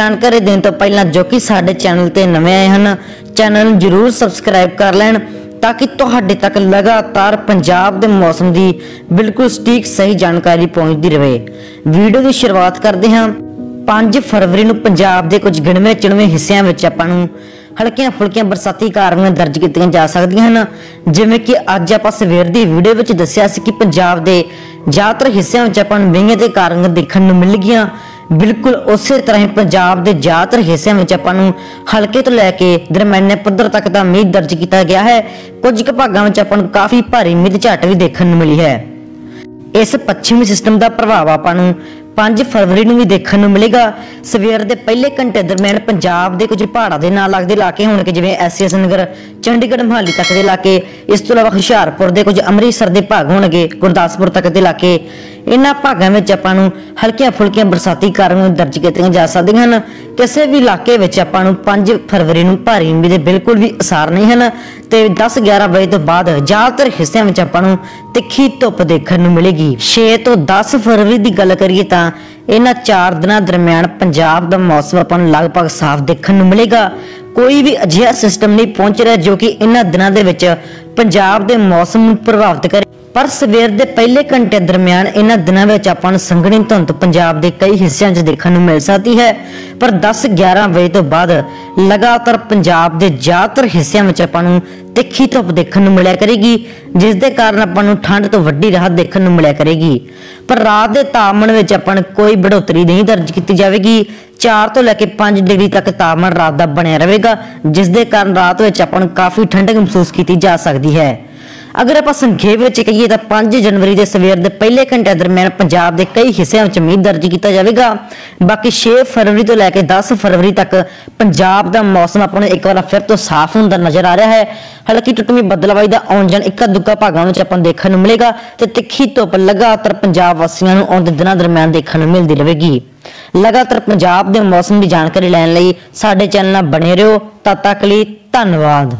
ਜਾਣਕਾਰੀ ਦੇਣ ਤੋਂ ਪਹਿਲਾਂ ਜੋ ਕਿ ਸਾਡੇ ਚੈਨਲ ਤੇ ਨਵੇਂ ਆਏ ਹਨ, ਚੈਨਲ ਨੂੰ ਜਰੂਰ ਸਬਸਕ੍ਰਾਈਬ ਕਰ ਲੈਣ ਤਾਂ ਕਿ ਤੁਹਾਡੇ ਤੱਕ ਲਗਾਤਾਰ ਪੰਜਾਬ ਦੇ ਮੌਸਮ ਦੀ ਬਿਲਕੁਲ ਸਟੀਕ ਸਹੀ ਜਾਣਕਾਰੀ ਪਹੁੰਚਦੀ ਰਹੇ। ਵੀਡੀਓ ਦੀ ਸ਼ੁਰੂਆਤ ਕਰਦੇ ਹਾਂ। 5 ਫਰਵਰੀ ਨੂੰ ਪੰਜਾਬ ਦੇ ਕੁਝ ਗਿਣਵੇਂ ਚਿਣਵੇਂ ਹਿੱਸਿਆਂ ਵਿੱਚ ਆਪਾਂ ਨੂੰ ਹਲਕੀਆਂ ਫੁਲਕੀਆਂ ਬਰਸਾਤੀ ਕਾਰਵਾਈਆਂ ਦਰਜ ਕੀਤੀਆਂ ਜਾ ਸਕਦੀਆਂ ਹਨ। ਜਿਵੇਂ ਕਿ ਅੱਜ ਆਪਾਂ ਸਵੇਰ ਦੀ ਵੀਡੀਓ ਵਿੱਚ ਦੱਸਿਆ ਸੀ ਕਿ ਪੰਜਾਬ ਦੇ ਜ਼ਿਆਦਾਤਰ ਹਿੱਸਿਆਂ ਵਿੱਚ ਆਪਾਂ ਨੂੰ ਮੀਂਹ ਦੇ ਕਾਰਨ ਦੇਖਣ ਨੂੰ ਮਿਲ ਗਈਆਂ। ਬਿਲਕੁਲ ਉਸੇ ਤਰ੍ਹਾਂ ਹੀ ਪੰਜਾਬ ਦੇ ਜ਼ਿਆਦਾਤਰ ਹਿੱਸਿਆਂ ਵਿੱਚ ਆਪਾਂ ਨੂੰ ਹਲਕੇ ਤੋਂ ਲੈ ਕੇ ਦਰਮਿਆਨੇ ਪੱਧਰ ਤੱਕ ਦਾ ਮੀਂਹ ਦਰਜ ਕੀਤਾ ਗਿਆ ਹੈ। ਕੁਝ ਕੁ ਭਾਗਾਂ ਵਿੱਚ ਆਪਾਂ ਨੂੰ ਕਾਫੀ ਭਾਰੀ ਮੀਂਹ ਦੀ ਵੀ ਦੇਖਣ ਨੂੰ ਮਿਲੀ ਹੈ। ਇਸ ਪੱਛਮੀ ਸਿਸਟਮ ਦਾ ਪ੍ਰਭਾਵ ਆਪਾਂ ਨੂੰ 5 ਫਰਵਰੀ ਨੂੰ ਵੀ ਦੇਖਣ ਨੂੰ ਮਿਲੇਗਾ। ਸਵੇਰ ਦੇ ਪਹਿਲੇ ਘੰਟੇ ਦਰਮਿਆਨ ਪੰਜਾਬ ਦੇ ਕੁਝ ਪਹਾੜਾਂ ਦੇ ਨਾਲ ਲੱਗਦੇ ਇਲਾਕੇ ਹੋਣਗੇ, ਜਿਵੇਂ ਐਸਐਸ ਨਗਰ, ਚੰਡੀਗੜ੍ਹ, ਮਹਾਲੀ ਤੱਕ ਦੇ ਇਲਾਕੇ। ਇਸ ਤੋਂ ਇਲਾਵਾ ਹੁਸ਼ਿਆਰਪੁਰ ਦੇ ਕੁਝ ਅੰਮ੍ਰਿਤਸਰ ਦੇ ਭਾਗ ਹੋਣਗੇ, ਗੁਰਦਾਸਪੁਰ ਤੱਕ ਦੇ ਇਲਾਕੇ। ਇਹਨਾਂ ਭਾਗਾਂ ਵਿੱਚ ਆਪਾਂ ਨੂੰ ਹਲਕੀਆਂ ਫੁਲਕੀਆਂ ਬਰਸਾਤੀ ਕਾਰਨ ਦਰਜ ਕੀਤੀਆਂ ਜਾ ਸਕਦੀਆਂ ਹਨ। ਕਿਸੇ ਵੀ ਇਲਾਕੇ ਵਿੱਚ ਆਪਾਂ ਨੂੰ 5 ਫਰਵਰੀ ਨੂੰ ਭਾਰੀ ਮੀਂਹ ਦੇ ਬਿਲਕੁਲ ਵੀ ਅਸਾਰ ਨਹੀਂ ਹਨ ਤੇ 10 11 ਵਜੇ ਤੋਂ ਬਾਅਦ ਜ਼ਿਆਦਾਤਰ ਹਿੱਸਿਆਂ ਵਿੱਚ ਆਪਾਂ ਨੂੰ ਤਿੱਖੀ ਧੁੱਪ ਦੇਖਣ ਨੂੰ ਮਿਲੇਗੀ। 6 ਤੋਂ 10 ਫਰਵਰੀ ਦੀ ਗੱਲ ਕਰੀਏ ਤਾਂ ਇਹਨਾਂ 4 ਦਿਨਾਂ ਦਰਮਿਆਨ ਪੰਜਾਬ ਦਾ ਮੌਸਮ ਆਪਾਂ ਨੂੰ ਲਗਭਗ ਸਾਫ਼ ਦੇਖਣ ਨੂੰ ਮਿਲੇਗਾ। ਕੋਈ ਵੀ ਅਜਿਹਾ ਸਿਸਟਮ ਨਹੀਂ ਪਹੁੰਚ ਰਿਹਾ ਜੋ ਕਿ ਇਹਨਾਂ ਦਿਨਾਂ ਦੇ ਵਿੱਚ ਪੰਜਾਬ ਦੇ ਮੌਸਮ ਨੂੰ ਪ੍ਰਭਾਵਿਤ ਕਰੇ। ਪਰ ਸਵੇਰ ਦੇ ਪਹਿਲੇ ਘੰਟੇ ਦਰਮਿਆਨ ਇਹਨਾਂ ਦਿਨਾਂ ਵਿੱਚ ਆਪਾਂ ਨੂੰ ਸੰਘਣੀ ਧੁੰਦ ਪੰਜਾਬ ਦੇ ਕਈ ਹਿੱਸਿਆਂ 'ਚ ਦੇਖਣ ਨੂੰ ਮਿਲ ਸਕਦੀ ਹੈ। ਪਰ 10-11 ਵਜੇ ਤੋਂ ਬਾਅਦ ਲਗਾਤਾਰ ਪੰਜਾਬ ਦੇ ਜ਼ਿਆਦਾਤਰ ਹਿੱਸਿਆਂ ਵਿੱਚ ਆਪਾਂ ਨੂੰ ਤਿੱਖੀ ਧੁੱਪ ਦੇਖਣ ਨੂੰ ਮਿਲਿਆ ਕਰੇਗੀ, ਜਿਸ ਦੇ ਕਾਰਨ ਆਪਾਂ ਨੂੰ ਠੰਡ ਤੋਂ ਵੱਡੀ ਰਾਹਤ ਦੇਖਣ ਨੂੰ ਮਿਲਿਆ ਕਰੇਗੀ। ਪਰ ਰਾਤ ਦੇ ਤਾਪਮਾਨ ਵਿੱਚ ਆਪਾਂ ਨੂੰ ਕੋਈ ਬੜੋਤਰੀ ਨਹੀਂ ਦਰਜ ਕੀਤੀ ਜਾਵੇਗੀ। 4 ਤੋਂ ਲੈ ਕੇ 5 ਡਿਗਰੀ ਤੱਕ ਤਾਪਮਾਨ ਰਾਤ ਦਾ ਬਣਿਆ ਰਹੇਗਾ, ਜਿਸ ਦੇ ਕਾਰਨ ਰਾਤ ਵਿੱਚ ਆਪਾਂ ਨੂੰ ਕਾਫੀ ਠੰਡਕ ਮਹਿਸੂਸ ਕੀਤੀ ਜਾ ਸਕਦੀ ਹੈ। ਅਗਰ ਆਪਾਂ ਸੰਖੇਪ ਵਿੱਚ ਕਹੀਏ ਤਾਂ 5 ਜਨਵਰੀ ਦੇ ਸਵੇਰ ਦੇ ਪਹਿਲੇ ਘੰਟੇ ਦਰਮਿਆਨ ਪੰਜਾਬ ਦੇ ਕਈ ਹਿੱਸਿਆਂ ਵਿੱਚ ਮੀਂਹ ਦਰਜ ਕੀਤਾ ਜਾਵੇਗਾ। ਬਾਕੀ 6 ਫਰਵਰੀ ਤੋਂ ਲੈ ਕੇ 10 ਫਰਵਰੀ ਤੱਕ ਪੰਜਾਬ ਦਾ ਮੌਸਮ ਆਪਾਂ ਨੂੰ ਇੱਕ ਵਾਰ ਫਿਰ ਤੋਂ ਸਾਫ਼ ਹੁੰਦਾ ਨਜ਼ਰ ਆ ਰਿਹਾ ਹੈ। ਹਾਲਾਂਕਿ ਟੁੱਟਵੀਂ ਬੱਦਲਵਾਈ ਦਾ ਆਉਣ ਜਾਣ ਇੱਕਾ ਦੁੱਕਾ ਭਾਗਾਂ ਵਿੱਚ ਆਪਾਂ ਨੂੰ ਦੇਖਣ ਨੂੰ ਮਿਲੇਗਾ ਤੇ ਤਿੱਖੀ ਧੁੱਪ ਲਗਾਤਾਰ ਪੰਜਾਬ ਵਾਸੀਆਂ ਨੂੰ ਆਉਂਦੇ ਦਿਨਾਂ ਦਰਮਿਆਨ ਦੇਖਣ ਨੂੰ ਮਿਲਦੀ ਰਹੇਗੀ। ਲਗਾਤਾਰ ਪੰਜਾਬ ਦੇ ਮੌਸਮ ਦੀ ਜਾਣਕਾਰੀ ਲੈਣ ਲਈ ਸਾਡੇ ਚੈਨਲ ਨਾਲ ਬਣੇ ਰਹੋ। ਤਦ ਤੱਕ ਲਈ ਧੰਨਵਾਦ।